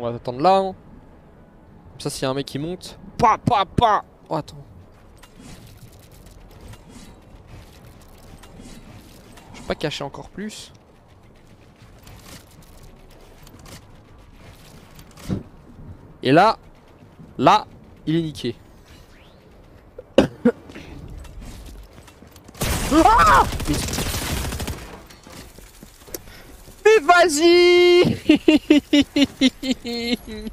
On va attendre là. Hein. Comme ça, s'il y a un mec qui monte. Pa, pa, pa Oh, attends. Je vais pas cacher encore plus. Et là, là, il est niqué. Ah Mais vas-y leave.